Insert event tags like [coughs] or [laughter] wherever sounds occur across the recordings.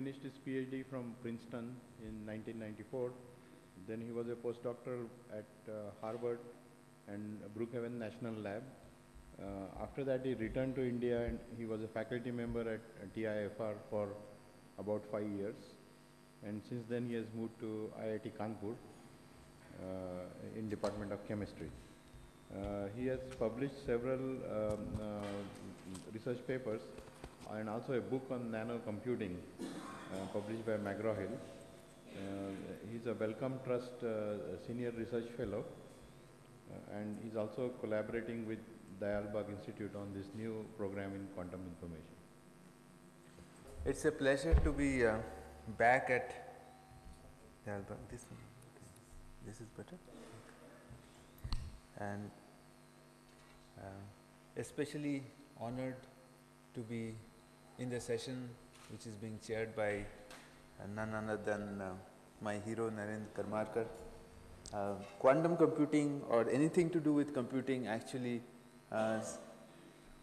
finished his PhD from Princeton in 1994. Then he was a postdoctoral at uh, Harvard and Brookhaven National Lab. Uh, after that, he returned to India and he was a faculty member at uh, TIFR for about five years. And since then, he has moved to IIT Kanpur uh, in Department of Chemistry. Uh, he has published several um, uh, research papers and also a book on nano computing uh, published by McGraw-Hill. Uh, he's a Wellcome Trust uh, Senior Research Fellow and he's also collaborating with Dayalbagh Institute on this new program in quantum information. It's a pleasure to be uh, back at Dayalbagh. This this is better. And uh, especially honored to be in the session which is being chaired by uh, none other than uh, my hero Narendra Karmarkar. Uh, quantum computing or anything to do with computing actually uh,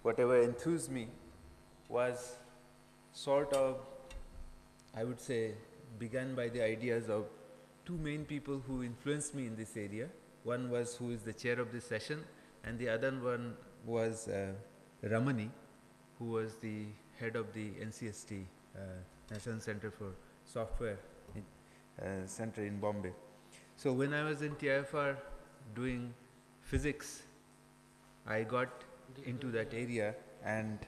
whatever enthused me was sort of I would say began by the ideas of two main people who influenced me in this area. One was who is the chair of this session and the other one was uh, Ramani who was the head of the NCST uh, National Center for Software in, uh, Center in Bombay. So when I was in TIFR doing physics, I got into that area and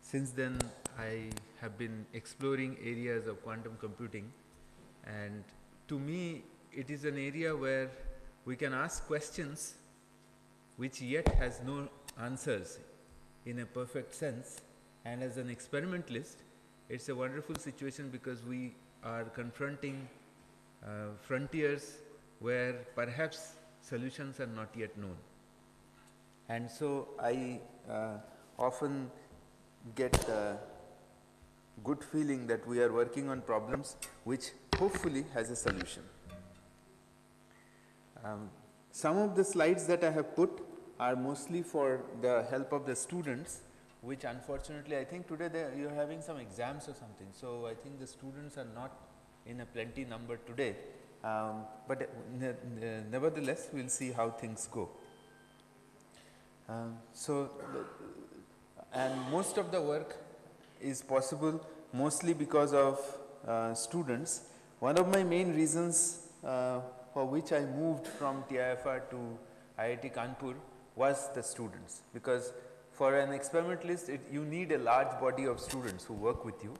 since then I have been exploring areas of quantum computing and to me it is an area where we can ask questions which yet has no answers in a perfect sense and as an experimentalist it's a wonderful situation because we are confronting uh, frontiers where perhaps solutions are not yet known. And so I uh, often get a good feeling that we are working on problems which hopefully has a solution. Um, some of the slides that I have put are mostly for the help of the students which unfortunately I think today you are having some exams or something. So, I think the students are not in a plenty number today, um, but uh, ne ne nevertheless we will see how things go. Um, so, and most of the work is possible mostly because of uh, students. One of my main reasons uh, for which I moved from TIFR to IIT Kanpur was the students because for an experimentalist it, you need a large body of students who work with you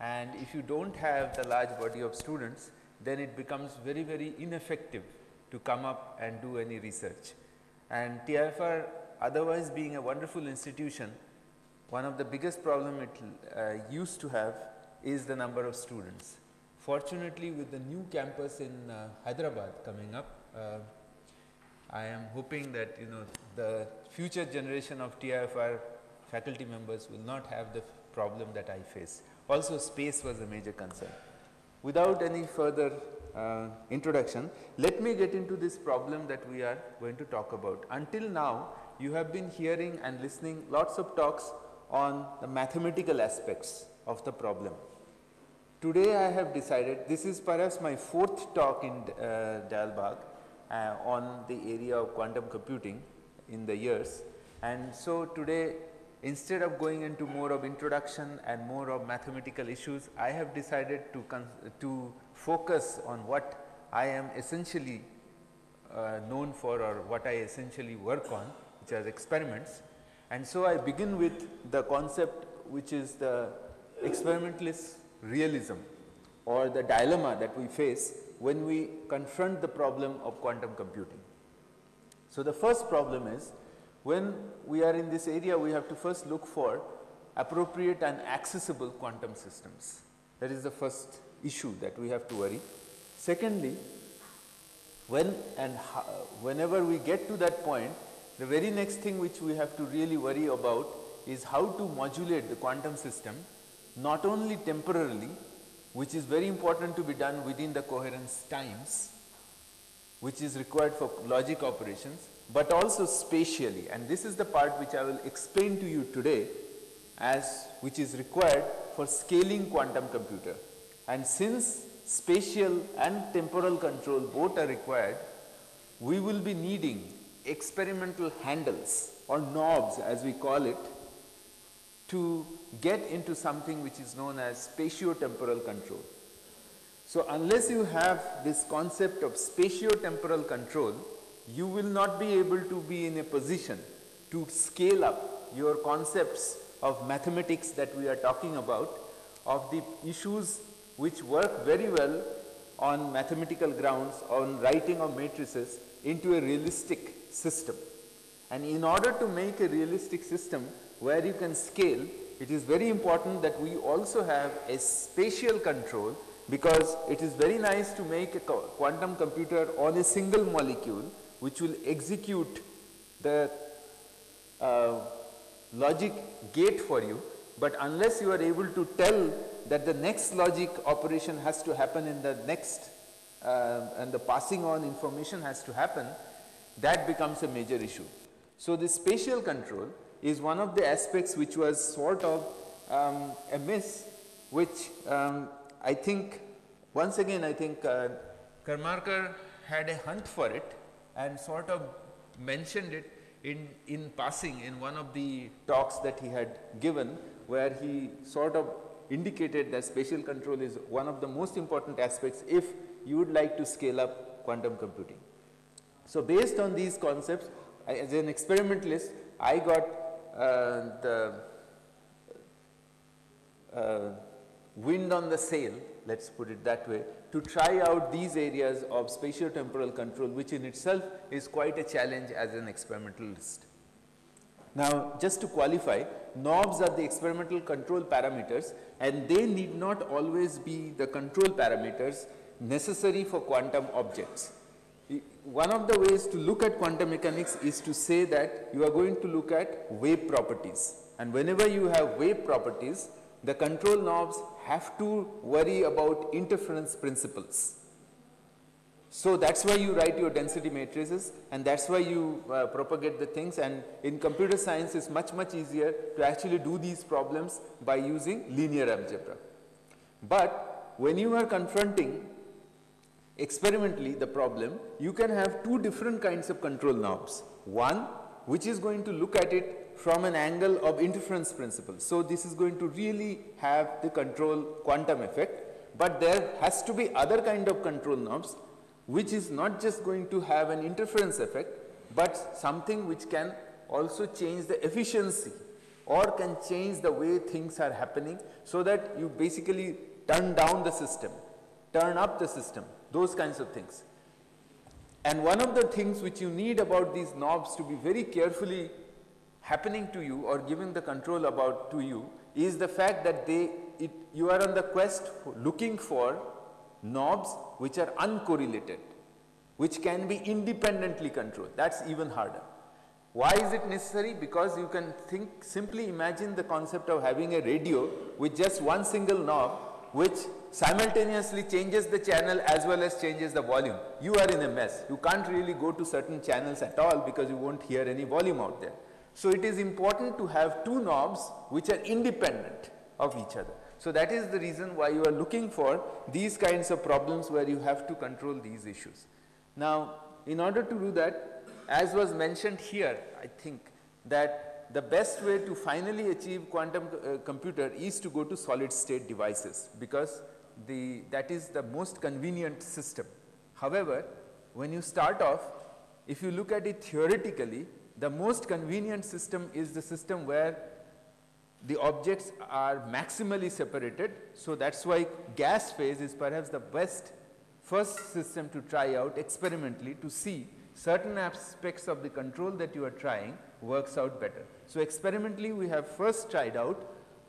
and if you do not have the large body of students then it becomes very very ineffective to come up and do any research. And TIFR otherwise being a wonderful institution one of the biggest problem it uh, used to have is the number of students. Fortunately with the new campus in uh, Hyderabad coming up uh, I am hoping that you know the future generation of TIFR faculty members will not have the problem that I face. Also space was a major concern. Without any further uh, introduction, let me get into this problem that we are going to talk about. Until now, you have been hearing and listening lots of talks on the mathematical aspects of the problem. Today I have decided, this is perhaps my fourth talk in uh, Dayalbagh uh, on the area of quantum computing in the years. And so today instead of going into more of introduction and more of mathematical issues, I have decided to, to focus on what I am essentially uh, known for or what I essentially work on which are experiments. And so I begin with the concept which is the experimentalist realism or the dilemma that we face when we confront the problem of quantum computing. So, the first problem is when we are in this area we have to first look for appropriate and accessible quantum systems. That is the first issue that we have to worry. Secondly, when and how, whenever we get to that point, the very next thing which we have to really worry about is how to modulate the quantum system not only temporarily which is very important to be done within the coherence times which is required for logic operations, but also spatially. And this is the part which I will explain to you today as which is required for scaling quantum computer. And since spatial and temporal control both are required, we will be needing experimental handles or knobs as we call it to get into something which is known as spatiotemporal control. So, unless you have this concept of spatiotemporal control, you will not be able to be in a position to scale up your concepts of mathematics that we are talking about, of the issues which work very well on mathematical grounds, on writing of matrices into a realistic system. And in order to make a realistic system where you can scale, it is very important that we also have a spatial control because it is very nice to make a quantum computer on a single molecule which will execute the uh, logic gate for you, but unless you are able to tell that the next logic operation has to happen in the next uh, and the passing on information has to happen, that becomes a major issue. So, the spatial control is one of the aspects which was sort of um, a miss which um, I think once again I think uh, Karmarkar had a hunt for it and sort of mentioned it in, in passing in one of the talks that he had given where he sort of indicated that spatial control is one of the most important aspects if you would like to scale up quantum computing. So, based on these concepts as an experimentalist I got uh, the uh, wind on the sail, let us put it that way, to try out these areas of spatiotemporal control, which in itself is quite a challenge as an experimentalist. Now, just to qualify, knobs are the experimental control parameters and they need not always be the control parameters necessary for quantum objects. One of the ways to look at quantum mechanics is to say that you are going to look at wave properties and whenever you have wave properties, the control knobs have to worry about interference principles. So that's why you write your density matrices and that's why you uh, propagate the things and in computer science it's much much easier to actually do these problems by using linear algebra. But when you are confronting experimentally the problem, you can have two different kinds of control knobs. One which is going to look at it from an angle of interference principle. So, this is going to really have the control quantum effect, but there has to be other kind of control knobs which is not just going to have an interference effect, but something which can also change the efficiency or can change the way things are happening so that you basically turn down the system, turn up the system, those kinds of things. And one of the things which you need about these knobs to be very carefully happening to you or giving the control about to you is the fact that they it, you are on the quest looking for knobs which are uncorrelated which can be independently controlled that is even harder. Why is it necessary? Because you can think simply imagine the concept of having a radio with just one single knob which simultaneously changes the channel as well as changes the volume. You are in a mess. You can't really go to certain channels at all because you won't hear any volume out there. So, it is important to have two knobs which are independent of each other. So, that is the reason why you are looking for these kinds of problems where you have to control these issues. Now, in order to do that as was mentioned here I think that the best way to finally achieve quantum uh, computer is to go to solid state devices because the that is the most convenient system. However, when you start off if you look at it theoretically the most convenient system is the system where the objects are maximally separated. So, that is why gas phase is perhaps the best first system to try out experimentally to see certain aspects of the control that you are trying works out better. So, experimentally we have first tried out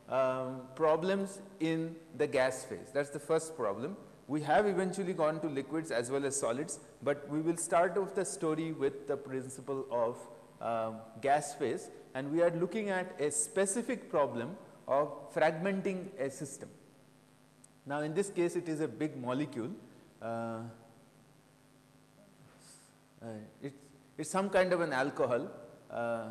um, problems in the gas phase that is the first problem. We have eventually gone to liquids as well as solids, but we will start off the story with the principle of uh, gas phase and we are looking at a specific problem of fragmenting a system. Now, in this case it is a big molecule. Uh, Uh, it's, it's some kind of an alcohol, uh,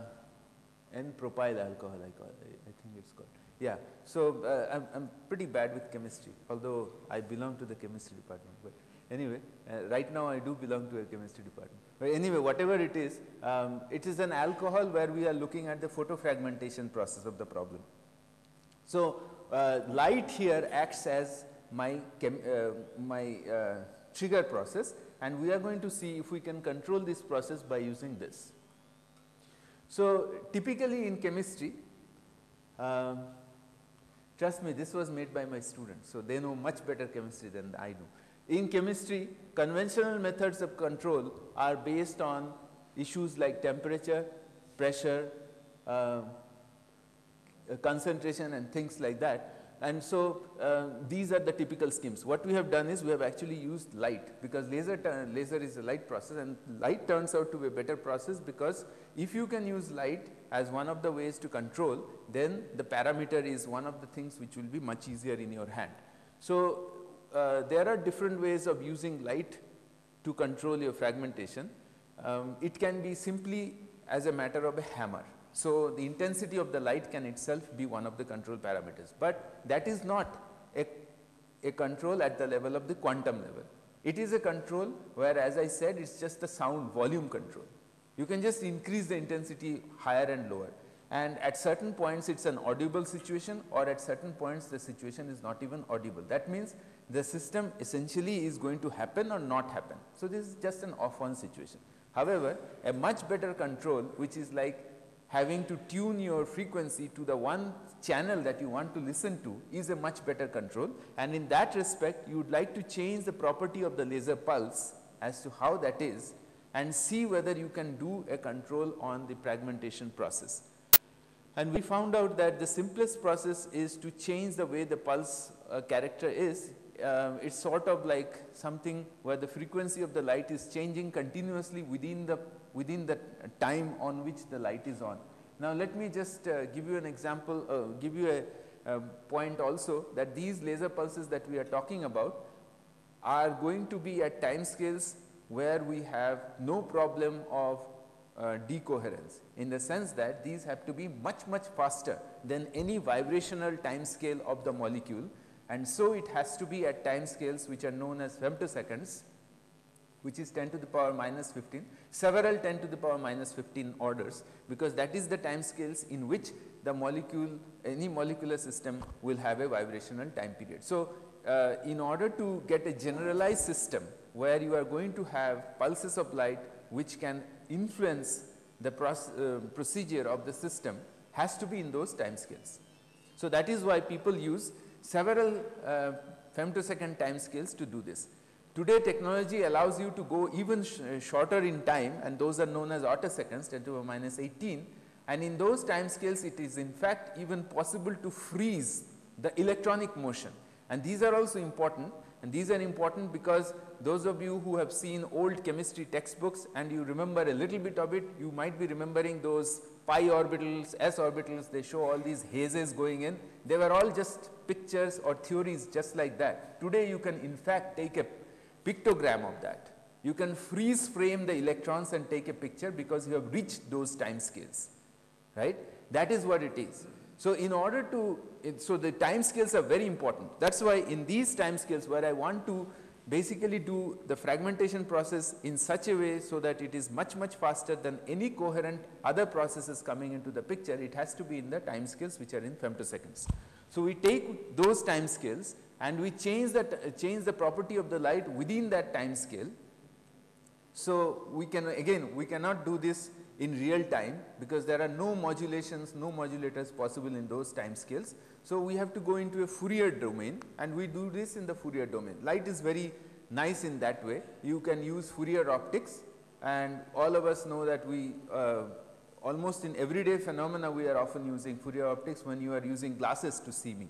N-propyl alcohol I, call, I, think it's called. Yeah, so uh, I'm, I'm pretty bad with chemistry, although I belong to the chemistry department. But anyway, uh, right now I do belong to a chemistry department. But anyway, whatever it is, um, it is an alcohol where we are looking at the photofragmentation process of the problem. So uh, light here acts as my, uh, my uh, trigger process and we are going to see if we can control this process by using this. So typically in chemistry, um, trust me this was made by my students, so they know much better chemistry than I do. In chemistry, conventional methods of control are based on issues like temperature, pressure, uh, concentration and things like that. And so uh, these are the typical schemes. What we have done is we have actually used light because laser, laser is a light process and light turns out to be a better process because if you can use light as one of the ways to control, then the parameter is one of the things which will be much easier in your hand. So uh, there are different ways of using light to control your fragmentation. Um, it can be simply as a matter of a hammer. So the intensity of the light can itself be one of the control parameters, but that is not a, a control at the level of the quantum level. It is a control where as I said it is just a sound volume control. You can just increase the intensity higher and lower and at certain points it is an audible situation or at certain points the situation is not even audible. That means the system essentially is going to happen or not happen. So, this is just an off on situation. However, a much better control which is like having to tune your frequency to the one channel that you want to listen to is a much better control and in that respect you would like to change the property of the laser pulse as to how that is and see whether you can do a control on the fragmentation process. And we found out that the simplest process is to change the way the pulse uh, character is uh, it's sort of like something where the frequency of the light is changing continuously within the within the time on which the light is on. Now let me just uh, give you an example, uh, give you a, a, point also that these laser pulses that we are talking about are going to be at time scales where we have no problem of uh, decoherence in the sense that these have to be much much faster than any vibrational time scale of the molecule and so it has to be at time scales which are known as femtoseconds which is 10 to the power minus 15, several 10 to the power minus 15 orders because that is the time scales in which the molecule, any molecular system will have a vibrational time period. So, uh, in order to get a generalized system where you are going to have pulses of light which can influence the uh, procedure of the system has to be in those time scales. So, that is why people use several uh, femtosecond time scales to do this. Today technology allows you to go even sh uh, shorter in time and those are known as attoseconds 10 to the minus 18 and in those time scales it is in fact even possible to freeze the electronic motion and these are also important and these are important because those of you who have seen old chemistry textbooks and you remember a little bit of it, you might be remembering those pi orbitals, s orbitals, they show all these hazes going in. They were all just pictures or theories just like that. Today you can in fact take a pictogram of that. You can freeze frame the electrons and take a picture because you have reached those time scales, right. That is what it is. So, in order to, so the time scales are very important. That is why in these time scales where I want to basically do the fragmentation process in such a way so that it is much much faster than any coherent other processes coming into the picture, it has to be in the time scales which are in femtoseconds. So, we take those time scales and we change that change the property of the light within that time scale. So, we can again we cannot do this in real time because there are no modulations, no modulators possible in those time scales. So, we have to go into a Fourier domain and we do this in the Fourier domain. Light is very nice in that way. You can use Fourier optics and all of us know that we uh, almost in everyday phenomena we are often using Fourier optics when you are using glasses to see me.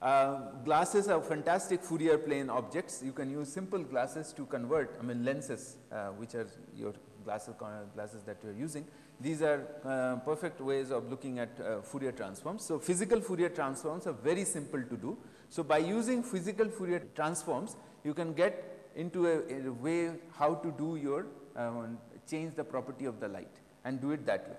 Uh, glasses are fantastic Fourier plane objects. You can use simple glasses to convert, I mean lenses, uh, which are your glasses, glasses that you are using. These are uh, perfect ways of looking at uh, Fourier transforms. So, physical Fourier transforms are very simple to do. So, by using physical Fourier transforms, you can get into a, a way how to do your um, change the property of the light and do it that way.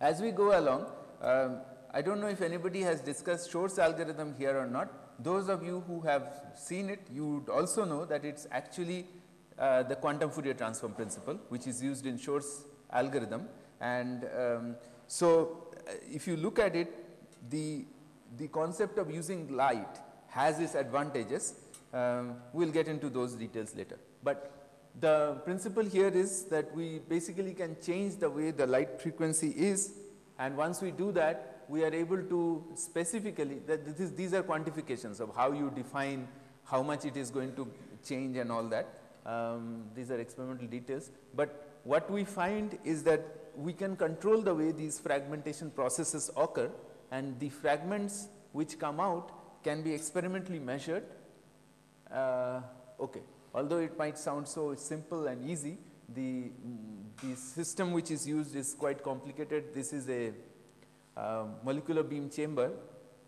As we go along, um, I do not know if anybody has discussed Shor's algorithm here or not. Those of you who have seen it, you would also know that it is actually uh, the quantum Fourier transform principle which is used in Shor's algorithm. And um, so, uh, if you look at it, the, the concept of using light has its advantages. Um, we will get into those details later. But the principle here is that we basically can change the way the light frequency is and once we do that we are able to specifically that this, these are quantifications of how you define how much it is going to change and all that. Um, these are experimental details, but what we find is that we can control the way these fragmentation processes occur and the fragments which come out can be experimentally measured. Uh, okay. Although it might sound so simple and easy, the, the system which is used is quite complicated. This is a molecular beam chamber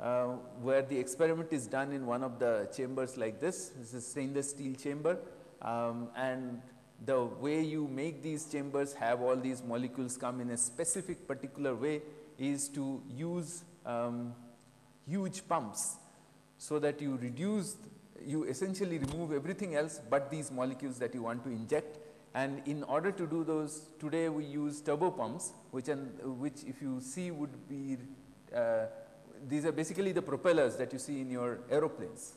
uh, where the experiment is done in one of the chambers like this. This is stainless steel chamber um, and the way you make these chambers have all these molecules come in a specific particular way is to use um, huge pumps so that you reduce you essentially remove everything else but these molecules that you want to inject and in order to do those today we use turbo pumps which and which if you see would be uh, these are basically the propellers that you see in your aeroplanes.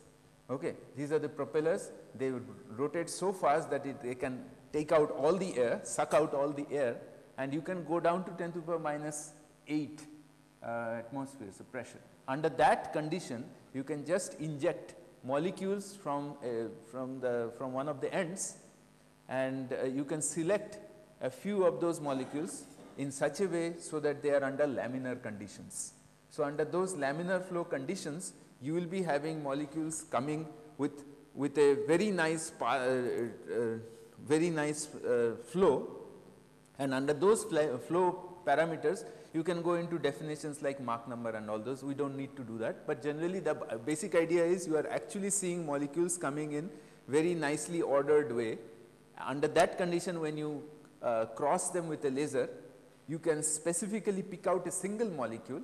Okay these are the propellers. They rotate so fast that it, they can take out all the air suck out all the air and you can go down to 10 to the power minus 8 uh, atmospheres of pressure. Under that condition you can just inject molecules from, uh, from, the, from one of the ends and uh, you can select a few of those molecules in such a way so that they are under laminar conditions. So, under those laminar flow conditions you will be having molecules coming with, with a very nice uh, uh, very nice uh, flow and under those flow parameters you can go into definitions like Mach number and all those, we do not need to do that. But generally the basic idea is you are actually seeing molecules coming in very nicely ordered way. Under that condition when you uh, cross them with a laser, you can specifically pick out a single molecule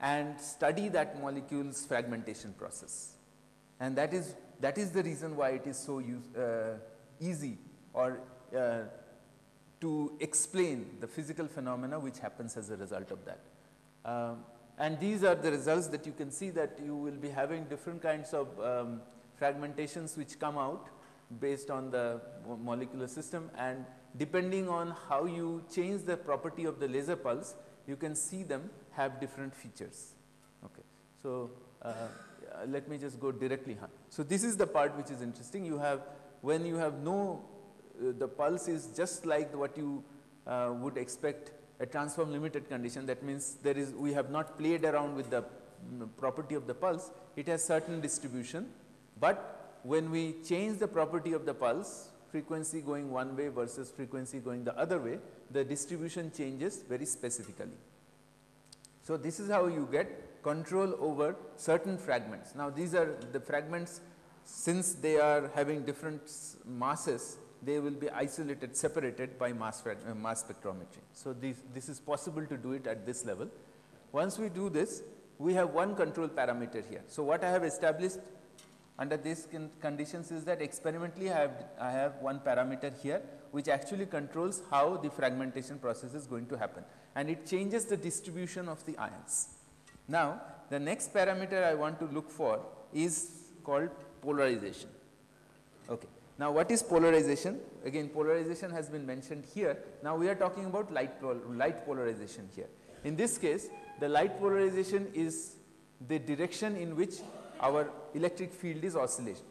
and study that molecule's fragmentation process. And that is, that is the reason why it is so use, uh, easy or uh, to explain the physical phenomena which happens as a result of that. Um, and these are the results that you can see that you will be having different kinds of um, fragmentations which come out based on the molecular system and depending on how you change the property of the laser pulse, you can see them have different features. Okay. So, uh, let me just go directly. So, this is the part which is interesting. You have when you have no uh, the pulse is just like what you uh, would expect a transform limited condition that means there is we have not played around with the mm, property of the pulse it has certain distribution but when we change the property of the pulse frequency going one way versus frequency going the other way the distribution changes very specifically. So, this is how you get control over certain fragments. Now, these are the fragments since they are having different masses they will be isolated, separated by mass, uh, mass spectrometry. So, this, this is possible to do it at this level. Once we do this, we have one control parameter here. So, what I have established under these conditions is that experimentally I have, I have one parameter here which actually controls how the fragmentation process is going to happen and it changes the distribution of the ions. Now, the next parameter I want to look for is called polarization. Okay. Now, what is polarization? Again polarization has been mentioned here. Now, we are talking about light, light polarization here. In this case, the light polarization is the direction in which our electric field is oscillating.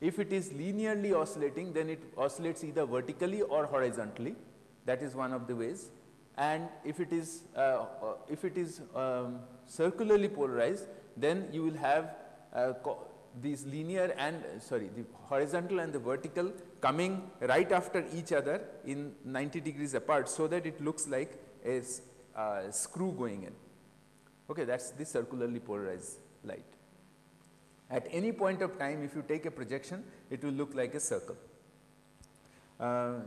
If it is linearly oscillating, then it oscillates either vertically or horizontally. That is one of the ways. And if it is, uh, uh if it is um, circularly polarized, then you will have uh, these linear and sorry the horizontal and the vertical coming right after each other in 90 degrees apart so that it looks like a uh, screw going in. Okay, that is the circularly polarized light. At any point of time if you take a projection it will look like a circle. Uh,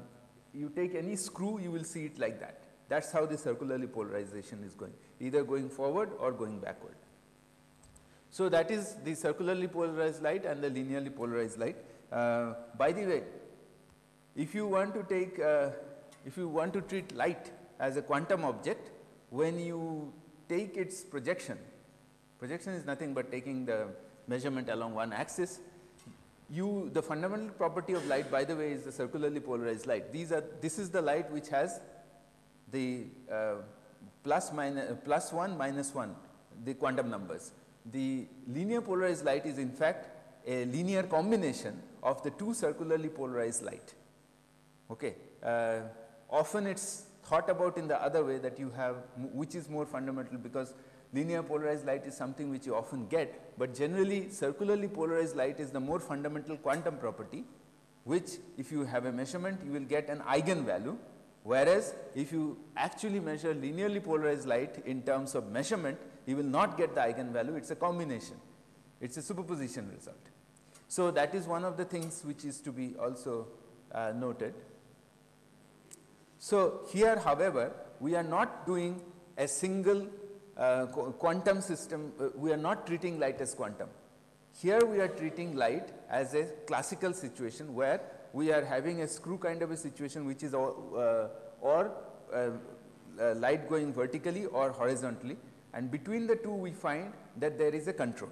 you take any screw, you will see it like that. That's how the circularly polarization is going, either going forward or going backward. So that is the circularly polarized light and the linearly polarized light. Uh, by the way, if you want to take, uh, if you want to treat light as a quantum object, when you take its projection, projection is nothing but taking the measurement along one axis, you, the fundamental property of light by the way is the circularly polarized light. These are, this is the light which has the uh, plus, uh, plus 1 minus 1, the quantum numbers. The linear polarized light is in fact a linear combination of the two circularly polarized light. Okay. Uh, often it is thought about in the other way that you have which is more fundamental because linear polarized light is something which you often get, but generally circularly polarized light is the more fundamental quantum property which if you have a measurement you will get an eigenvalue whereas if you actually measure linearly polarized light in terms of measurement you will not get the eigenvalue it is a combination it is a superposition result. So, that is one of the things which is to be also uh, noted. So, here however, we are not doing a single uh, quantum system, uh, we are not treating light as quantum. Here we are treating light as a classical situation where we are having a screw kind of a situation which is all, uh, or uh, uh, light going vertically or horizontally and between the two we find that there is a control.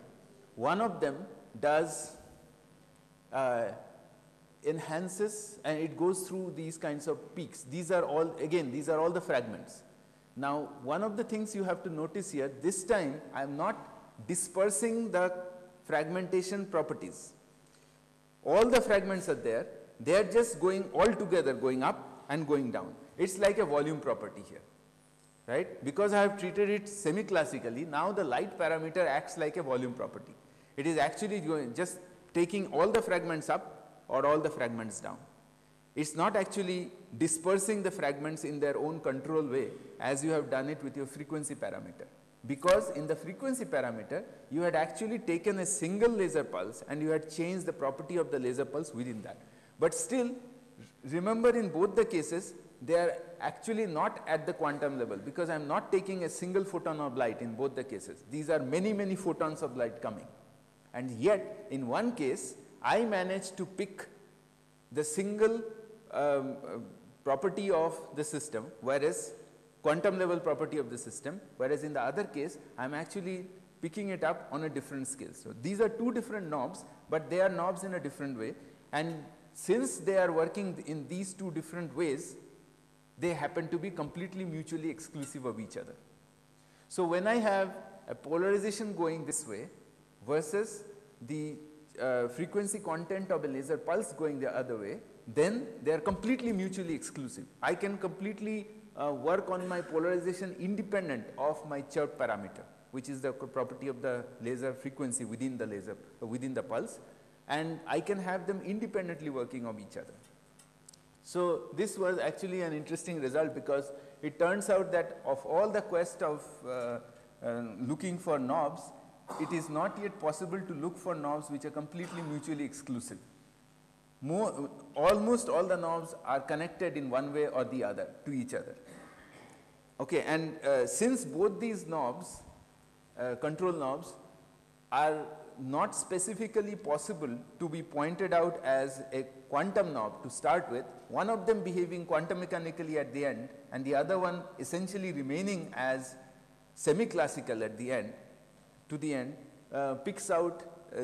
One of them does enhances and it goes through these kinds of peaks. These are all again these are all the fragments. Now, one of the things you have to notice here this time I am not dispersing the fragmentation properties. All the fragments are there, they are just going all together going up and going down. It is like a volume property here, right. Because I have treated it semi classically, now the light parameter acts like a volume property. It is actually going just taking all the fragments up or all the fragments down. It is not actually dispersing the fragments in their own control way as you have done it with your frequency parameter. Because in the frequency parameter, you had actually taken a single laser pulse and you had changed the property of the laser pulse within that. But still, remember in both the cases, they are actually not at the quantum level because I am not taking a single photon of light in both the cases. These are many, many photons of light coming. And yet, in one case, I managed to pick the single um, uh, property of the system, whereas quantum level property of the system, whereas in the other case, I am actually picking it up on a different scale. So, these are two different knobs, but they are knobs in a different way and since they are working in these two different ways, they happen to be completely mutually exclusive of each other. So, when I have a polarization going this way versus the uh, frequency content of a laser pulse going the other way, then they are completely mutually exclusive. I can completely uh, work on my polarization independent of my chirp parameter which is the property of the laser frequency within the laser uh, within the pulse and I can have them independently working of each other. So, this was actually an interesting result because it turns out that of all the quest of uh, uh, looking for knobs, it is not yet possible to look for knobs which are completely mutually exclusive. Almost all the knobs are connected in one way or the other to each other. Okay, and uh, since both these knobs, uh, control knobs, are not specifically possible to be pointed out as a quantum knob to start with, one of them behaving quantum mechanically at the end and the other one essentially remaining as semi-classical at the end, to the end, uh, picks out uh,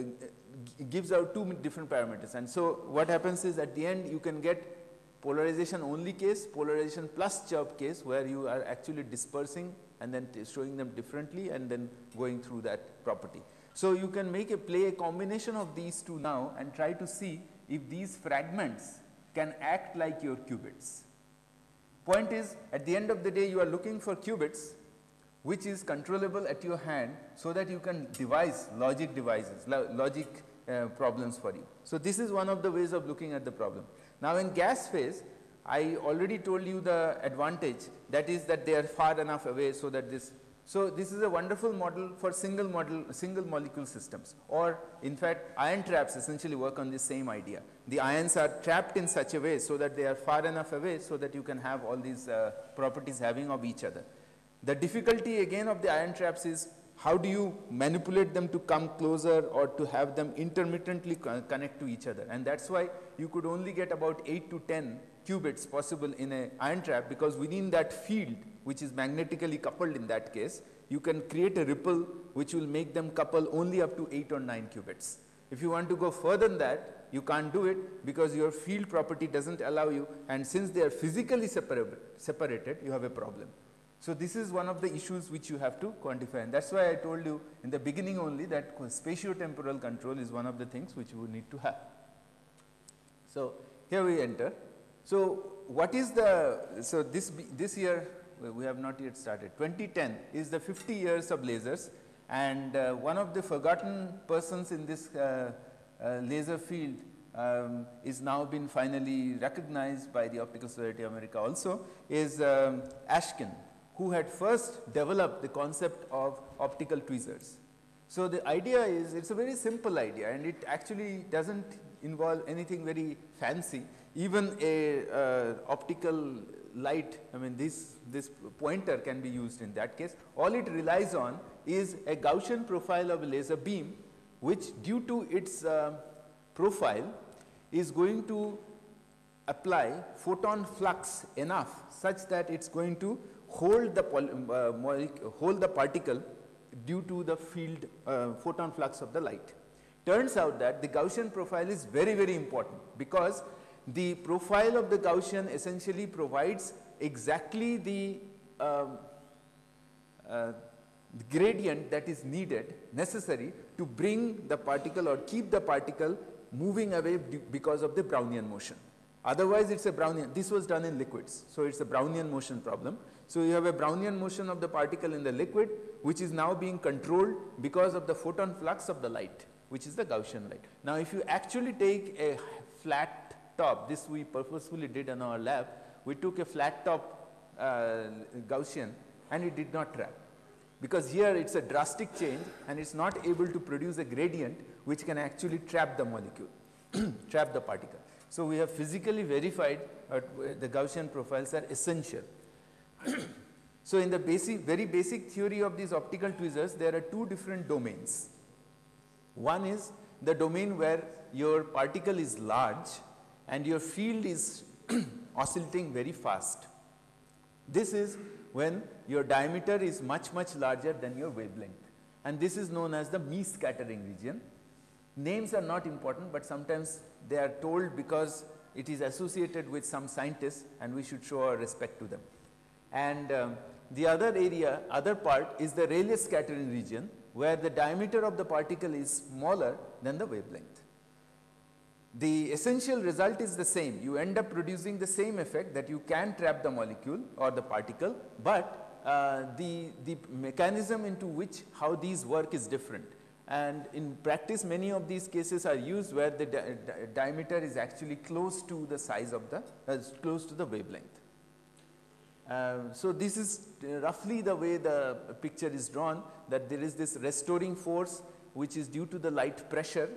gives out two different parameters. And so, what happens is at the end you can get polarization only case, polarization plus chirp case where you are actually dispersing and then showing them differently and then going through that property. So, you can make a play a combination of these two now and try to see if these fragments can act like your qubits. Point is at the end of the day you are looking for qubits which is controllable at your hand so that you can devise logic devices, logic uh, problems for you. So, this is one of the ways of looking at the problem. Now, in gas phase, I already told you the advantage that is that they are far enough away so that this So, this is a wonderful model for single model single molecule systems or in fact ion traps essentially work on the same idea. The ions are trapped in such a way so that they are far enough away so that you can have all these uh, properties having of each other. The difficulty again of the ion traps is how do you manipulate them to come closer or to have them intermittently co connect to each other and that is why you could only get about 8 to 10 qubits possible in a ion trap because within that field which is magnetically coupled in that case, you can create a ripple which will make them couple only up to 8 or 9 qubits. If you want to go further than that, you can't do it because your field property does not allow you and since they are physically separated, you have a problem. So, this is one of the issues which you have to quantify and that is why I told you in the beginning only that spatio-temporal control is one of the things which you need to have. So, here we enter. So, what is the, so this, this year we have not yet started. 2010 is the 50 years of lasers and uh, one of the forgotten persons in this uh, uh, laser field um, is now been finally recognized by the Optical Society of America also is um, Ashkin who had first developed the concept of optical tweezers. So, the idea is it is a very simple idea and it actually does not involve anything very fancy even a uh, optical light I mean this, this pointer can be used in that case. All it relies on is a Gaussian profile of a laser beam which due to its uh, profile is going to apply photon flux enough such that it is going to hold the uh, hold the particle due to the field uh, photon flux of the light. Turns out that the Gaussian profile is very very important because the profile of the Gaussian essentially provides exactly the, um, uh, the gradient that is needed necessary to bring the particle or keep the particle moving away because of the Brownian motion. Otherwise, it is a Brownian, this was done in liquids. So, it is a Brownian motion problem. So, you have a Brownian motion of the particle in the liquid which is now being controlled because of the photon flux of the light which is the Gaussian light. Now, if you actually take a flat top. This we purposefully did in our lab. We took a flat top uh, Gaussian and it did not trap because here it is a drastic change and it is not able to produce a gradient which can actually trap the molecule, [clears throat] trap the particle. So, we have physically verified uh, the Gaussian profiles are essential. [clears throat] so, in the basic very basic theory of these optical tweezers there are two different domains. One is the domain where your particle is large and your field is [clears throat] oscillating very fast. This is when your diameter is much much larger than your wavelength and this is known as the Mie scattering region. Names are not important, but sometimes they are told because it is associated with some scientists and we should show our respect to them. And um, the other area, other part is the Rayleigh scattering region where the diameter of the particle is smaller than the wavelength the essential result is the same. You end up producing the same effect that you can trap the molecule or the particle, but uh, the, the mechanism into which how these work is different. And in practice many of these cases are used where the di di diameter is actually close to the size of the uh, close to the wavelength. Uh, so, this is roughly the way the picture is drawn that there is this restoring force which is due to the light pressure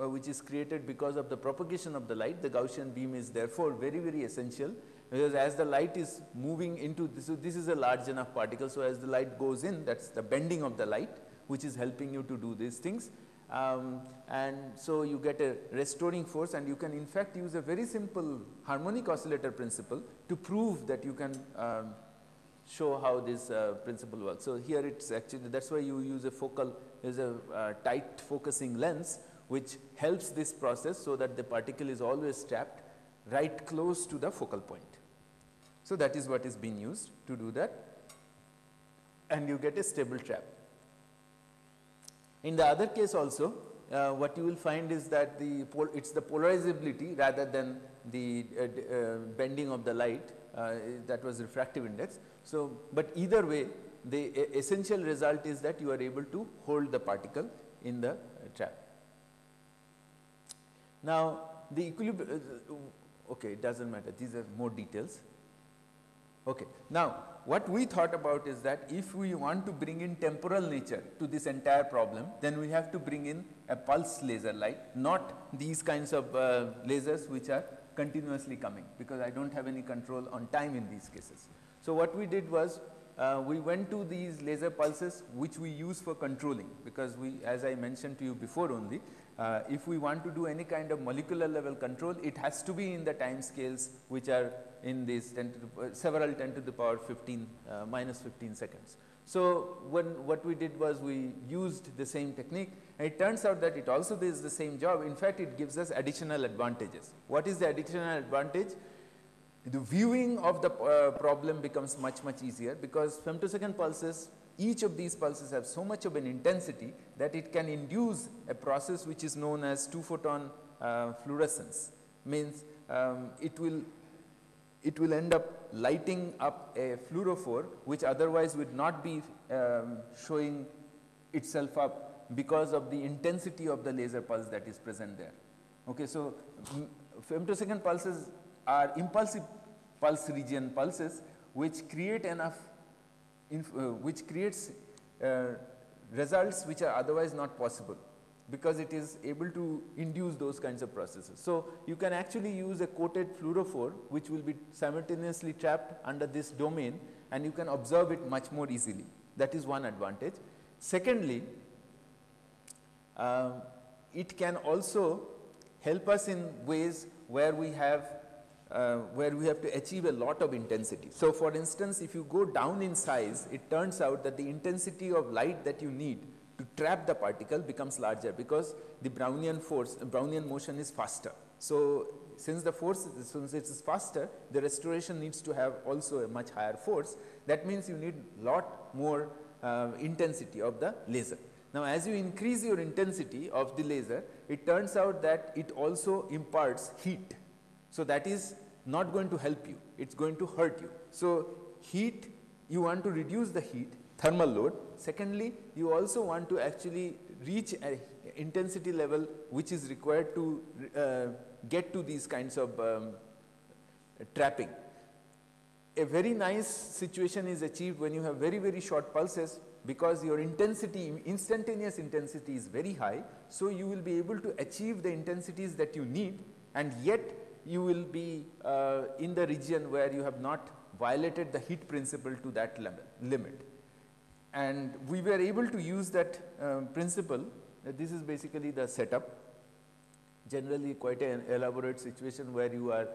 uh, which is created because of the propagation of the light. The Gaussian beam is therefore very, very essential because as the light is moving into this, so this is a large enough particle. So, as the light goes in that is the bending of the light which is helping you to do these things. Um, and so, you get a restoring force and you can in fact use a very simple harmonic oscillator principle to prove that you can um, show how this uh, principle works. So, here it is actually that is why you use a focal is a uh, tight focusing lens which helps this process so that the particle is always trapped right close to the focal point. So, that is what is being used to do that and you get a stable trap. In the other case also uh, what you will find is that the it is the polarizability rather than the uh, uh, bending of the light uh, that was refractive index. So, but either way the essential result is that you are able to hold the particle in the trap. Now, the equilibrium, uh, okay, it does not matter, these are more details. Okay. Now, what we thought about is that if we want to bring in temporal nature to this entire problem, then we have to bring in a pulse laser light, not these kinds of uh, lasers which are continuously coming because I don't have any control on time in these cases. So what we did was uh, we went to these laser pulses which we use for controlling because we as I mentioned to you before only uh, if we want to do any kind of molecular level control it has to be in the time scales which are in these 10 to the, uh, several 10 to the power 15 uh, minus 15 seconds. So, when what we did was we used the same technique and it turns out that it also does the same job in fact it gives us additional advantages. What is the additional advantage? the viewing of the uh, problem becomes much, much easier because femtosecond pulses, each of these pulses have so much of an intensity that it can induce a process which is known as two photon uh, fluorescence. Means um, it will it will end up lighting up a fluorophore which otherwise would not be um, showing itself up because of the intensity of the laser pulse that is present there. Okay, so femtosecond pulses are impulsive pulse region pulses which create enough, uh, which creates uh, results which are otherwise not possible because it is able to induce those kinds of processes. So, you can actually use a coated fluorophore which will be simultaneously trapped under this domain and you can observe it much more easily. That is one advantage. Secondly, uh, it can also help us in ways where we have uh, where we have to achieve a lot of intensity. So, for instance, if you go down in size, it turns out that the intensity of light that you need to trap the particle becomes larger because the Brownian force, Brownian motion is faster. So, since the force, since it is faster, the restoration needs to have also a much higher force. That means you need lot more uh, intensity of the laser. Now, as you increase your intensity of the laser, it turns out that it also imparts heat so, that is not going to help you, it is going to hurt you. So, heat you want to reduce the heat thermal load. Secondly, you also want to actually reach a intensity level which is required to uh, get to these kinds of um, trapping. A very nice situation is achieved when you have very, very short pulses because your intensity, instantaneous intensity is very high. So, you will be able to achieve the intensities that you need and yet you will be uh, in the region where you have not violated the heat principle to that level limit. And we were able to use that um, principle. Uh, this is basically the setup. Generally quite an elaborate situation where you are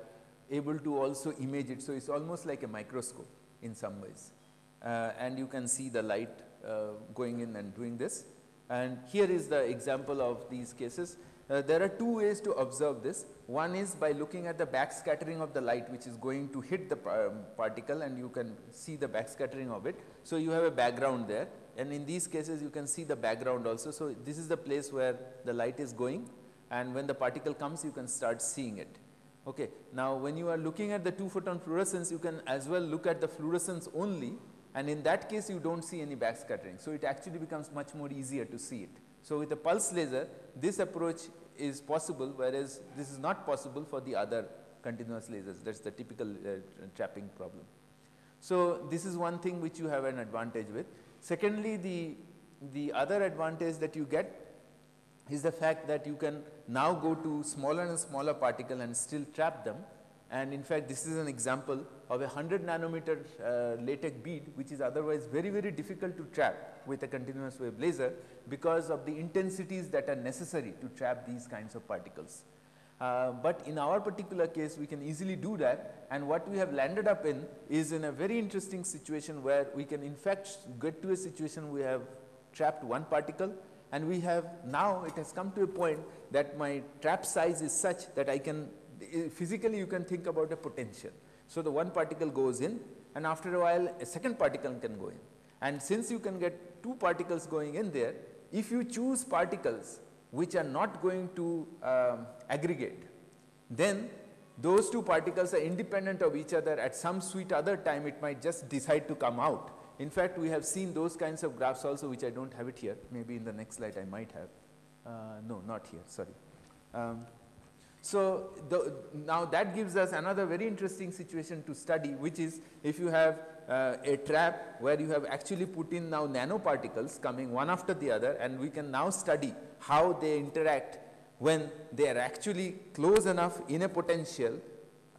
able to also image it. So, it is almost like a microscope in some ways. Uh, and you can see the light uh, going in and doing this. And here is the example of these cases. Uh, there are two ways to observe this. One is by looking at the backscattering of the light which is going to hit the um, particle and you can see the backscattering of it. So, you have a background there and in these cases you can see the background also. So, this is the place where the light is going and when the particle comes you can start seeing it. Okay. Now, when you are looking at the 2 photon fluorescence you can as well look at the fluorescence only and in that case you do not see any backscattering. So, it actually becomes much more easier to see it. So, with a pulse laser this approach is possible whereas this is not possible for the other continuous lasers that is the typical uh, trapping problem. So, this is one thing which you have an advantage with. Secondly, the, the other advantage that you get is the fact that you can now go to smaller and smaller particle and still trap them and in fact, this is an example of a 100 nanometer uh, latex bead which is otherwise very very difficult to trap with a continuous wave laser because of the intensities that are necessary to trap these kinds of particles. Uh, but in our particular case we can easily do that and what we have landed up in is in a very interesting situation where we can in fact get to a situation we have trapped one particle and we have now it has come to a point that my trap size is such that I can physically you can think about a potential. So, the one particle goes in and after a while a second particle can go in and since you can get two particles going in there, if you choose particles which are not going to um, aggregate, then those two particles are independent of each other at some sweet other time it might just decide to come out. In fact, we have seen those kinds of graphs also which I do not have it here, maybe in the next slide I might have. Uh, no, not here, sorry. Um, So, the, now that gives us another very interesting situation to study which is if you have uh, a trap where you have actually put in now nanoparticles coming one after the other and we can now study how they interact when they are actually close enough in a potential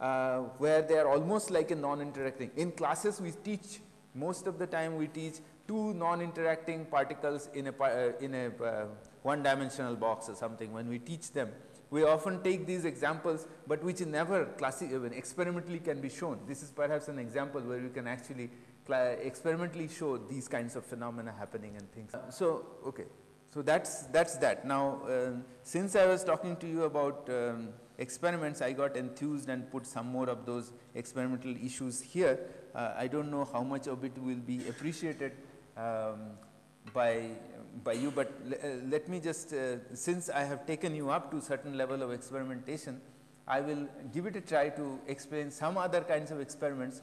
uh, where they are almost like a non-interacting. In classes we teach most of the time we teach two non-interacting particles in a, uh, in a uh, one dimensional box or something when we teach them we often take these examples, but which never experimentally can be shown. This is perhaps an example where you can actually experimentally show these kinds of phenomena happening and things. So, okay. So, that is that's that. Now, uh, since I was talking to you about um, experiments, I got enthused and put some more of those experimental issues here. Uh, I do not know how much of it will be appreciated um, by by you, but uh, let me just, uh, since I have taken you up to certain level of experimentation, I will give it a try to explain some other kinds of experiments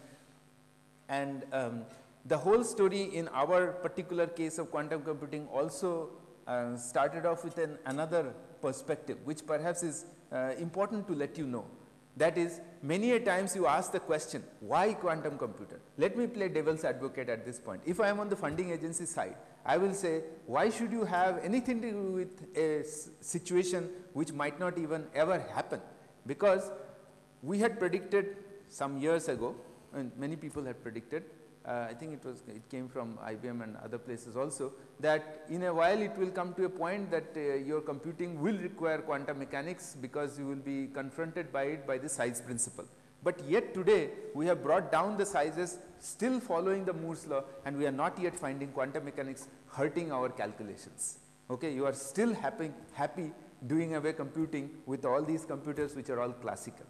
and um, the whole story in our particular case of quantum computing also uh, started off with an another perspective which perhaps is uh, important to let you know. That is many a times you ask the question why quantum computer? Let me play devil's advocate at this point. If I am on the funding agency side I will say why should you have anything to do with a situation which might not even ever happen because we had predicted some years ago and many people had predicted uh, I think it was it came from IBM and other places also that in a while it will come to a point that uh, your computing will require quantum mechanics because you will be confronted by it by the size principle. But yet today we have brought down the sizes still following the Moore's law and we are not yet finding quantum mechanics hurting our calculations. Okay, you are still happy, happy doing away computing with all these computers which are all classical.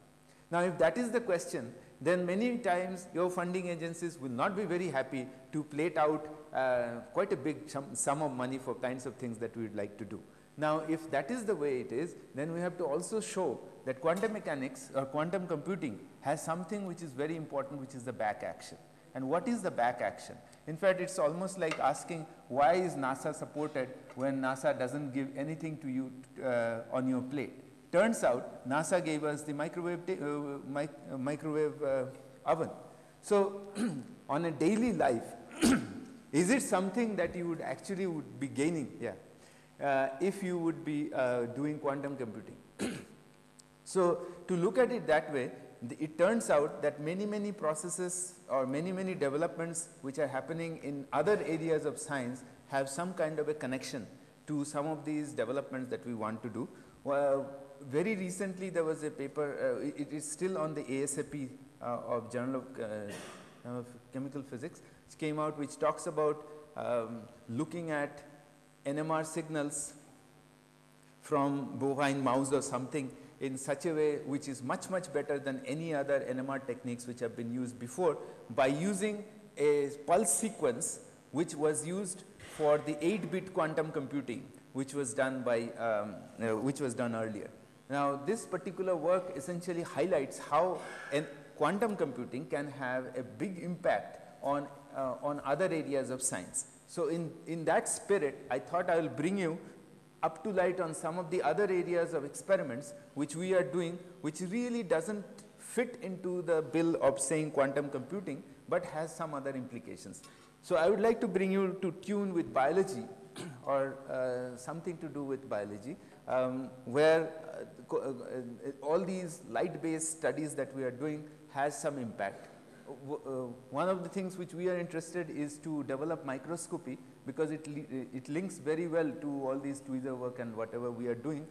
Now, if that is the question, then many times your funding agencies will not be very happy to plate out uh, quite a big sum, of money for kinds of things that we would like to do. Now, if that is the way it is, then we have to also show that quantum mechanics or quantum computing has something which is very important which is the back action. And what is the back action? In fact, it is almost like asking why is NASA supported when NASA does not give anything to you uh, on your plate. Turns out NASA gave us the microwave, uh, mic uh, microwave uh, oven. So, [clears throat] on a daily life, [clears throat] is it something that you would actually would be gaining? Yeah. Uh, if you would be uh, doing quantum computing. [clears throat] so, to look at it that way, it turns out that many many processes or many many developments which are happening in other areas of science have some kind of a connection to some of these developments that we want to do. Well, very recently there was a paper, uh, it is still on the ASAP uh, of Journal of, uh, of, Chemical Physics, which came out which talks about um, looking at NMR signals from bovine mouse or something in such a way which is much much better than any other NMR techniques which have been used before by using a pulse sequence which was used for the 8 bit quantum computing which was done by um, uh, which was done earlier. Now this particular work essentially highlights how quantum computing can have a big impact on uh, on other areas of science. So in in that spirit I thought I will bring you up to light on some of the other areas of experiments which we are doing which really does not fit into the bill of saying quantum computing, but has some other implications. So, I would like to bring you to tune with biology [clears throat] or uh, something to do with biology um, where uh, uh, all these light based studies that we are doing has some impact. Uh, one of the things which we are interested is to develop microscopy because it, it links very well to all these tweezer work and whatever we are doing.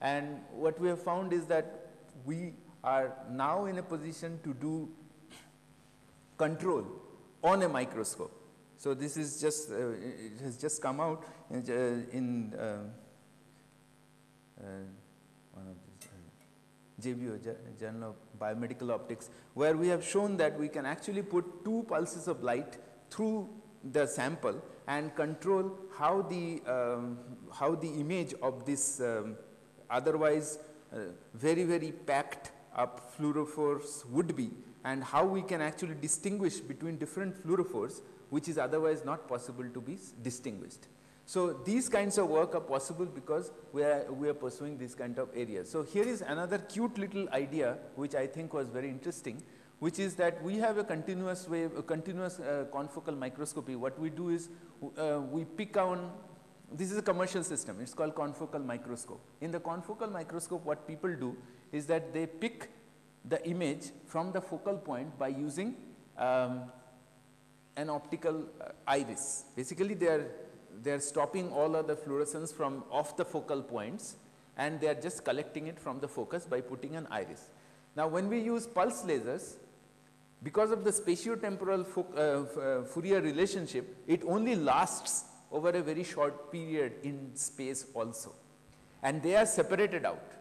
And what we have found is that we are now in a position to do control on a microscope. So this is just, uh, it has just come out in, uh, in uh, uh, one of these, uh, JBO, Journal of Biomedical Optics, where we have shown that we can actually put two pulses of light through the sample and control how the, um, how the image of this um, otherwise uh, very, very packed up fluorophores would be and how we can actually distinguish between different fluorophores which is otherwise not possible to be distinguished. So these kinds of work are possible because we are, we are pursuing these kind of areas. So here is another cute little idea which I think was very interesting which is that we have a continuous wave, a continuous uh, confocal microscopy. What we do is uh, we pick on, this is a commercial system, it's called confocal microscope. In the confocal microscope what people do is that they pick the image from the focal point by using um, an optical uh, iris. Basically they are, they are stopping all other fluorescence from off the focal points and they are just collecting it from the focus by putting an iris. Now when we use pulse lasers, because of the spatiotemporal uh, uh, Fourier relationship, it only lasts over a very short period in space also. And they are separated out.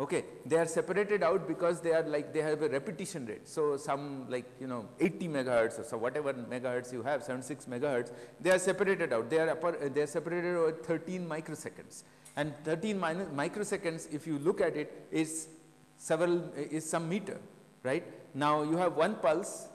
Okay, they are separated out because they are like they have a repetition rate. So some like you know 80 megahertz or so whatever megahertz you have, 76 megahertz, they are separated out. They are upper, they are separated over 13 microseconds. And 13 microseconds, if you look at it, is several is some meter, right? Now you have one pulse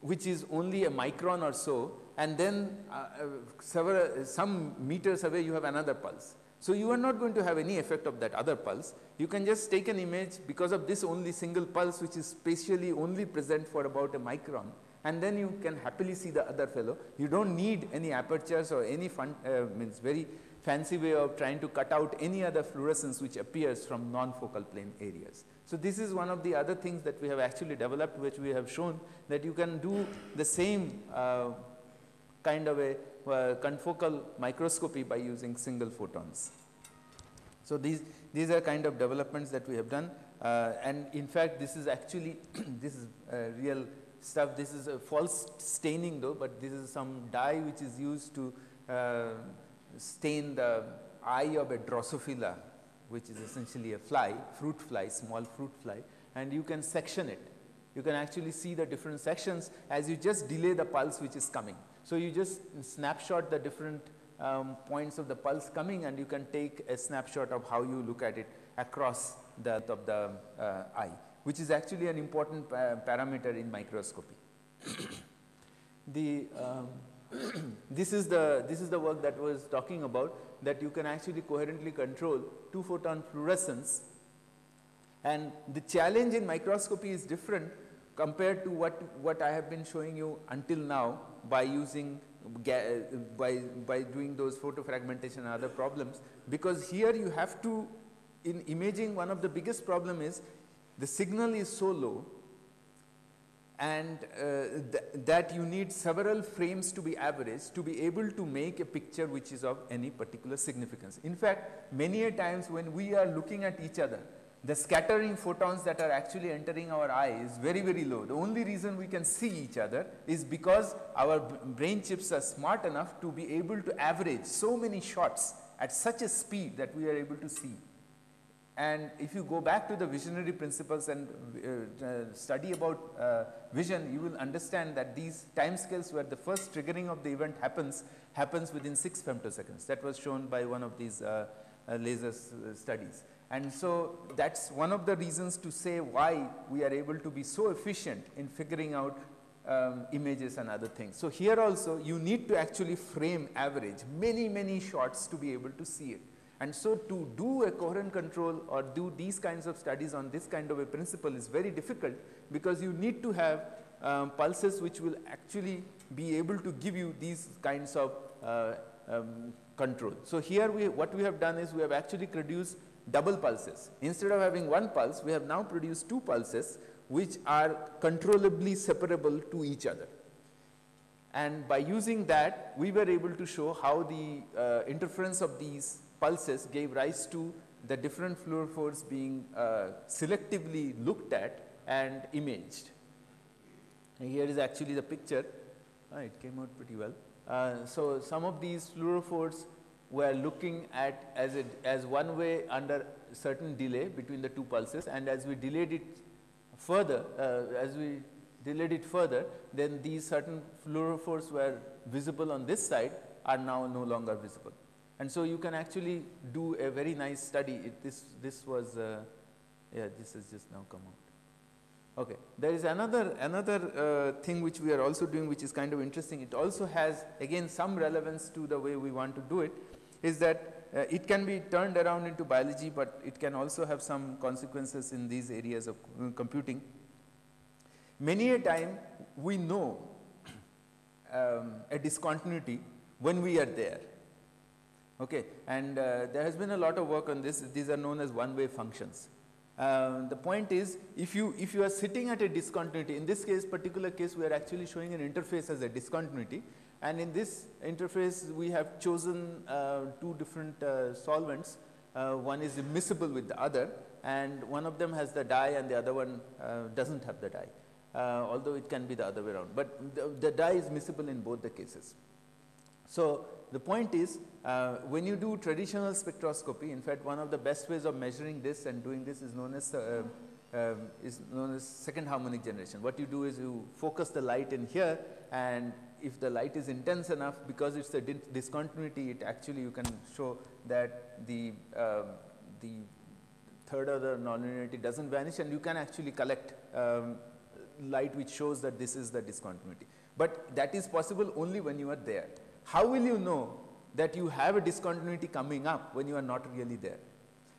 which is only a micron or so and then uh, uh, several some meters away you have another pulse. So you are not going to have any effect of that other pulse. You can just take an image because of this only single pulse which is spatially only present for about a micron and then you can happily see the other fellow. You don't need any apertures or any fun, uh, means very fancy way of trying to cut out any other fluorescence which appears from non-focal plane areas. So this is one of the other things that we have actually developed which we have shown that you can do the same uh, kind of a confocal microscopy by using single photons. So these, these are kind of developments that we have done uh, and in fact this is actually [clears throat] this is real stuff this is a false staining though but this is some dye which is used to uh, stain the eye of a Drosophila which is essentially a fly, fruit fly, small fruit fly and you can section it. You can actually see the different sections as you just delay the pulse which is coming. So you just snapshot the different um, points of the pulse coming and you can take a snapshot of how you look at it across the of the uh, eye, which is actually an important pa parameter in microscopy. [coughs] the um, [coughs] this is the this is the work that was talking about that you can actually coherently control two photon fluorescence and the challenge in microscopy is different compared to what what I have been showing you until now by using by by doing those photofragmentation and other problems because here you have to in imaging one of the biggest problem is the signal is so low and uh, th that you need several frames to be averaged to be able to make a picture which is of any particular significance. In fact, many a times when we are looking at each other, the scattering photons that are actually entering our eye is very, very low. The only reason we can see each other is because our brain chips are smart enough to be able to average so many shots at such a speed that we are able to see. And if you go back to the visionary principles and uh, study about uh, vision, you will understand that these timescales where the first triggering of the event happens, happens within 6 femtoseconds. That was shown by one of these uh, uh, laser uh, studies. And so that's one of the reasons to say why we are able to be so efficient in figuring out um, images and other things. So here also you need to actually frame average many, many shots to be able to see it. And so to do a coherent control or do these kinds of studies on this kind of a principle is very difficult because you need to have um, pulses which will actually be able to give you these kinds of uh, um, control. So here we, what we have done is we have actually produced double pulses. Instead of having one pulse, we have now produced two pulses which are controllably separable to each other. And by using that, we were able to show how the uh, interference of these pulses gave rise to the different fluorophores being uh, selectively looked at and imaged. And here is actually the picture. Ah, it came out pretty well. Uh, so some of these fluorophores were looking at as, it, as one way under certain delay between the two pulses and as we delayed it further, uh, as we delayed it further, then these certain fluorophores were visible on this side are now no longer visible. And so you can actually do a very nice study. It, this, this was, uh, yeah, this has just now come out. Okay, there is another, another uh, thing which we are also doing which is kind of interesting. It also has again some relevance to the way we want to do it is that uh, it can be turned around into biology, but it can also have some consequences in these areas of uh, computing. Many a time we know um, a discontinuity when we are there. Okay, and uh, there has been a lot of work on this. These are known as one-way functions. Uh, the point is, if you if you are sitting at a discontinuity, in this case, particular case, we are actually showing an interface as a discontinuity. And in this interface, we have chosen uh, two different uh, solvents. Uh, one is immiscible with the other, and one of them has the dye, and the other one doesn't have the dye. Uh, although it can be the other way around, but the, the dye is miscible in both the cases. So the point is, uh, when you do traditional spectroscopy, in fact, one of the best ways of measuring this and doing this is known as uh, uh, is known as second harmonic generation. What you do is you focus the light in here, and if the light is intense enough, because it's a discontinuity, it actually you can show that the um, the third order nonlinearity doesn't vanish, and you can actually collect um, light which shows that this is the discontinuity. But that is possible only when you are there. How will you know that you have a discontinuity coming up when you are not really there?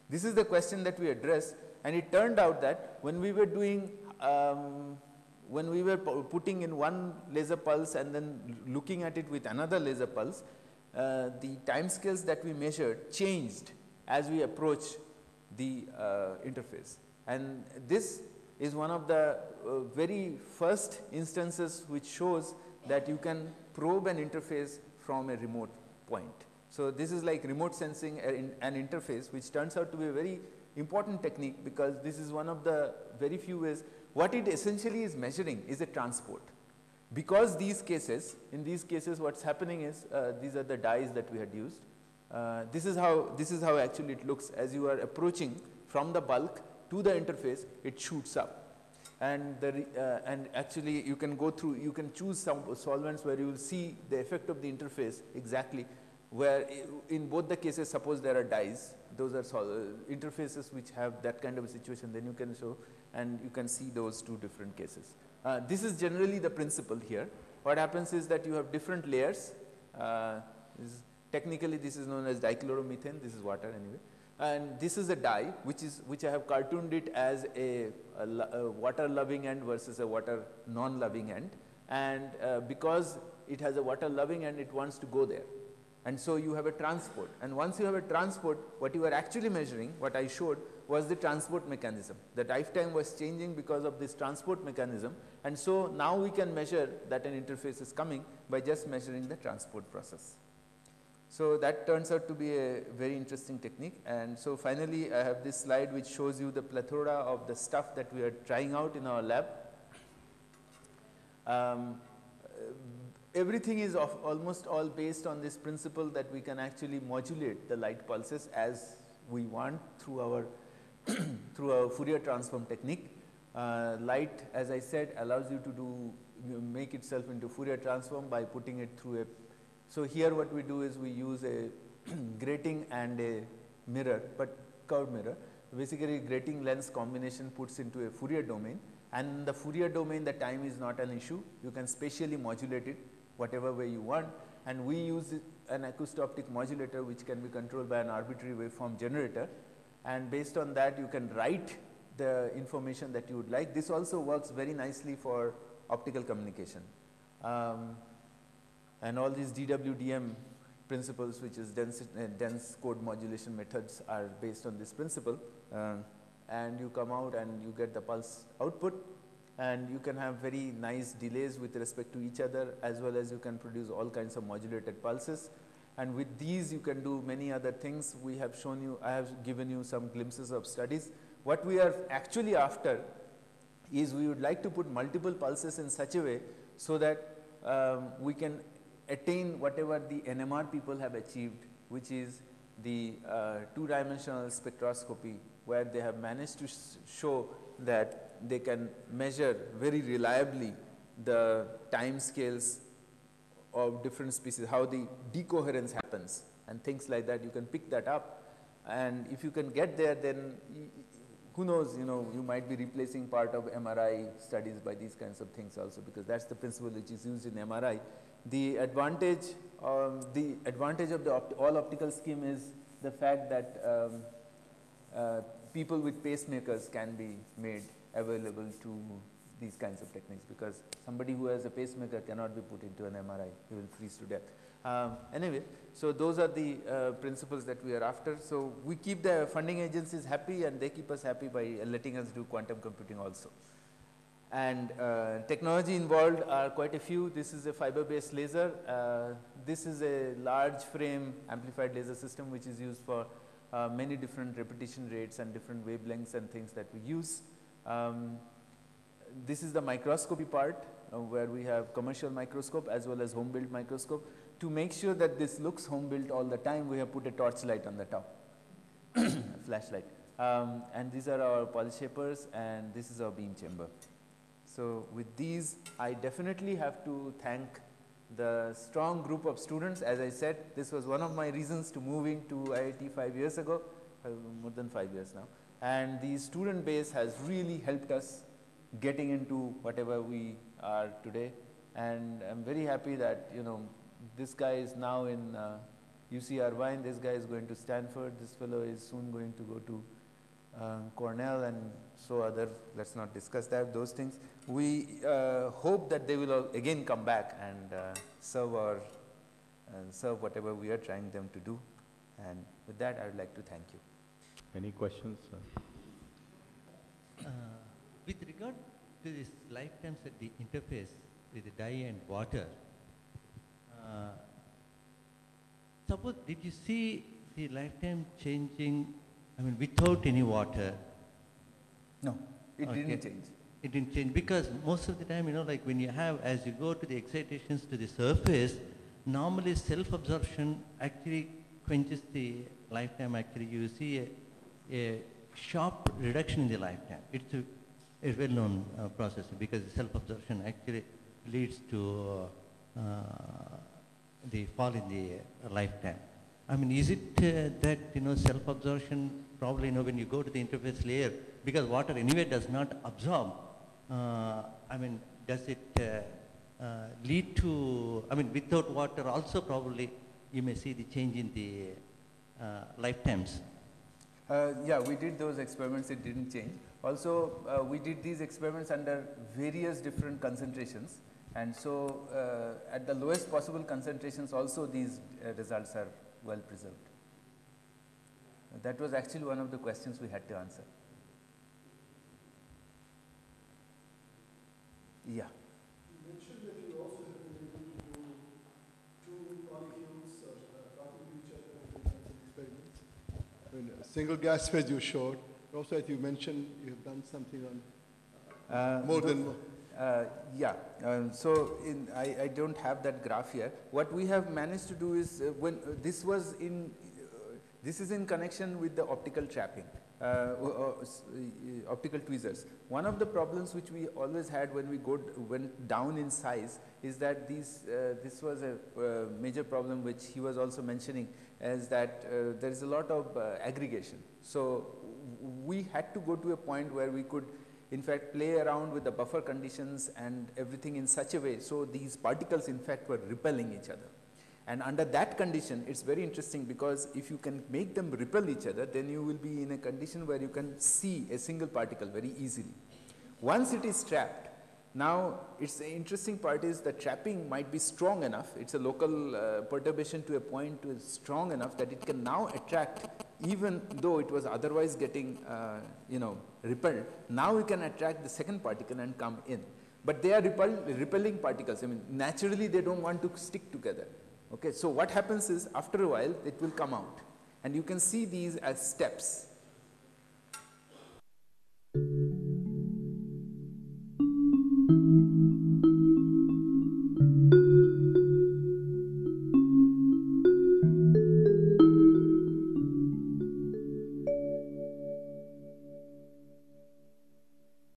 This is the question that we addressed, and it turned out that when we were doing um, when we were putting in one laser pulse and then looking at it with another laser pulse, uh, the time scales that we measured changed as we approach the uh, interface. And this is one of the uh, very first instances which shows that you can probe an interface from a remote point. So, this is like remote sensing an interface which turns out to be a very important technique because this is one of the very few ways what it essentially is measuring is a transport. Because these cases, in these cases what's happening is, uh, these are the dyes that we had used. Uh, this is how, this is how actually it looks as you are approaching from the bulk to the interface, it shoots up. And, the, uh, and actually you can go through, you can choose some solvents where you will see the effect of the interface exactly where in both the cases suppose there are dyes, those are uh, interfaces which have that kind of a situation, then you can show and you can see those two different cases. Uh, this is generally the principle here. What happens is that you have different layers. Uh, this technically, this is known as dichloromethane. This is water anyway. And this is a dye, which is which I have cartooned it as a, a, a water-loving end versus a water non-loving end. And uh, because it has a water-loving end, it wants to go there. And so you have a transport. And once you have a transport, what you are actually measuring, what I showed, was the transport mechanism. The lifetime was changing because of this transport mechanism and so now we can measure that an interface is coming by just measuring the transport process. So that turns out to be a very interesting technique and so finally I have this slide which shows you the plethora of the stuff that we are trying out in our lab. Um, everything is of almost all based on this principle that we can actually modulate the light pulses as we want through our [clears throat] through a Fourier transform technique. Uh, light, as I said, allows you to do make itself into Fourier transform by putting it through a. So here, what we do is we use a [clears throat] grating and a mirror, but curved mirror. Basically, grating lens combination puts into a Fourier domain, and the Fourier domain, the time is not an issue. You can spatially modulate it whatever way you want, and we use an acousto-optic modulator which can be controlled by an arbitrary waveform generator and based on that you can write the information that you would like. This also works very nicely for optical communication. Um, and all these DWDM principles which is dense, uh, dense code modulation methods are based on this principle uh, and you come out and you get the pulse output and you can have very nice delays with respect to each other as well as you can produce all kinds of modulated pulses and with these you can do many other things. We have shown you, I have given you some glimpses of studies. What we are actually after is we would like to put multiple pulses in such a way so that um, we can attain whatever the NMR people have achieved, which is the uh, two-dimensional spectroscopy, where they have managed to sh show that they can measure very reliably the time scales of different species, how the decoherence happens and things like that. You can pick that up and if you can get there then who knows, you know, you might be replacing part of MRI studies by these kinds of things also because that's the principle which is used in MRI. The advantage, um, the advantage of the opt all optical scheme is the fact that um, uh, people with pacemakers can be made available to these kinds of techniques because somebody who has a pacemaker cannot be put into an MRI, he will freeze to death. Um, anyway, so those are the uh, principles that we are after. So we keep the funding agencies happy and they keep us happy by letting us do quantum computing also. And uh, technology involved are quite a few. This is a fiber based laser. Uh, this is a large frame amplified laser system which is used for uh, many different repetition rates and different wavelengths and things that we use. Um, this is the microscopy part uh, where we have commercial microscope as well as home built microscope. To make sure that this looks home built all the time, we have put a torchlight on the top, [coughs] flashlight. Um, and these are our pulse shapers and this is our beam chamber. So with these, I definitely have to thank the strong group of students. As I said, this was one of my reasons to moving to IIT five years ago, uh, more than five years now. And the student base has really helped us getting into whatever we are today. And I'm very happy that, you know, this guy is now in uh, UC Irvine, this guy is going to Stanford, this fellow is soon going to go to uh, Cornell and so other, let's not discuss that, those things. We uh, hope that they will again come back and uh, serve our, serve whatever we are trying them to do. And with that, I would like to thank you. Any questions? Uh, with regard to this lifetimes at the interface with the dye and water, uh, suppose did you see the lifetime changing, I mean, without any water? No, it Okay. didn't change. It didn't change because most of the time, you know, like when you have, as you go to the excitations to the surface, normally self-absorption actually quenches the lifetime. Actually, you see a, a sharp reduction in the lifetime. It's a a well-known uh, process because self-absorption actually leads to uh, the fall in the lifetime. I mean, is it uh, that, you know, self-absorption, probably, you know, when you go to the interface layer, because water anyway does not absorb, uh, I mean, does it uh, uh, lead to, I mean, without water also probably you may see the change in the lifetimes. yeah, we did those experiments, it didn't change. Also, uh, we did these experiments under various different concentrations and so uh, at the lowest possible concentrations also these uh, results are well preserved. That was actually one of the questions we had to answer. Yeah. You mentioned that you also have been able to do two molecules uh, talking to each other and doing some experiments. I mean, single gas phase you showed, also, as you mentioned, you have done something on uh, more than. Uh, yeah, um, so in, I, I, don't have that graph here. What we have managed to do is uh, when uh, this was in, uh, this is in connection with the optical trapping, Uh, optical tweezers. One of the problems which we always had when we go went down in size is that these, uh, this was a uh, major problem which he was also mentioning is that there is a lot of aggregation. So we had to go to a point where we could in fact play around with the buffer conditions and everything in such a way so these particles in fact were repelling each other. And under that condition, it's very interesting because if you can make them repel each other, then you will be in a condition where you can see a single particle very easily. Once it is trapped, now it's the interesting part is the trapping might be strong enough, it's a local uh, perturbation to a point to strong enough that it can now attract even though it was otherwise getting, uh, you know, repelled, now we can attract the second particle and come in. But they are repel repelling particles. I mean, naturally they don't want to stick together. Okay, so what happens is after a while it will come out. And you can see these as steps.